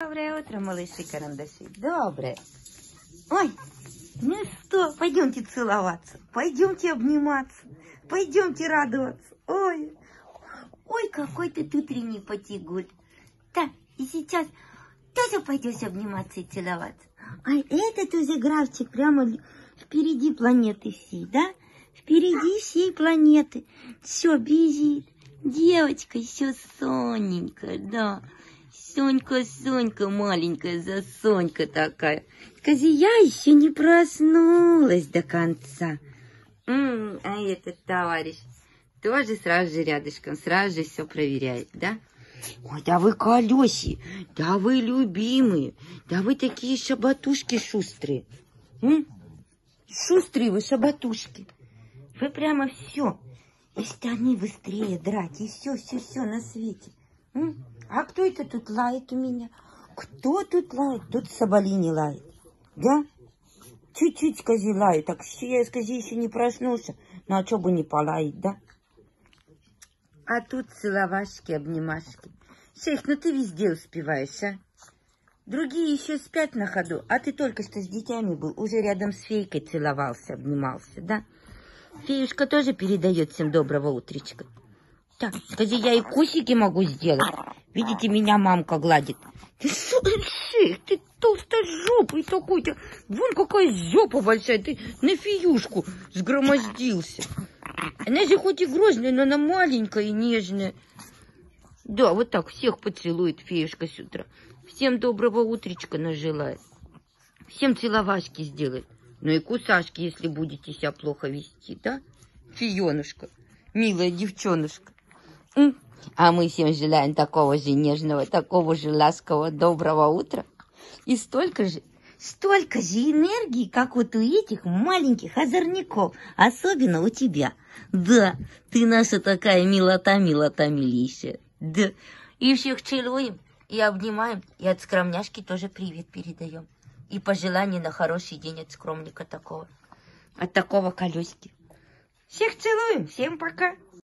Доброе утро, малыши карандаши. Доброе. Ой, ну что, пойдемте целоваться, пойдемте обниматься, пойдемте радоваться. Ой, ой, какой ты тут потягуль. Так, и сейчас тоже пойдешь обниматься и целоваться. А этот уже графчик прямо впереди планеты всей, да? Впереди всей планеты. Все, бежит. Девочка еще Соненька, да. Сонька, Сонька, маленькая за Сонька такая. Скажи, еще не проснулась до конца. М -м, а этот товарищ тоже сразу же рядышком, сразу же все проверяет, да? Ой, да вы колеси, да вы любимые, да вы такие шабатушки шустрые. М? Шустрые вы шабатушки. Вы прямо все. И штаны быстрее драть, и все, все, все на свете. М? А кто это тут лает у меня? Кто тут лает? Тут соболи не лает. Да? Чуть-чуть, скажи, лает. Так я, скажи, еще не проснулся. Ну, а что бы не полаять, да? А тут целовашки, обнимашки. Шейх, ну ты везде успеваешь, а? Другие еще спят на ходу, а ты только что с детьми был, уже рядом с фейкой целовался, обнимался, да? Феюшка тоже передает всем доброго утречка. Так, скажи, я и кусики могу сделать. Видите, меня мамка гладит. Ты шейх, ты толстожопый такой. Ты, вон какая жопа большая. Ты на фиюшку сгромоздился. Она же хоть и грозная, но она маленькая и нежная. Да, вот так всех поцелует феюшка с утра. Всем доброго утречка нажелает. Всем целовашки сделает. Ну и кусашки, если будете себя плохо вести, да? Фионушка, милая девчонушка. А мы всем желаем такого же нежного, такого же ласкового, доброго утра. И столько же, столько же энергии, как вот у этих маленьких озорников, особенно у тебя. Да, ты наша такая милота, милота, милейшая. Да, и всех целуем, и обнимаем, и от скромняшки тоже привет передаем. И пожелания на хороший день от скромника такого. От такого колесики. Всех целуем. Всем пока.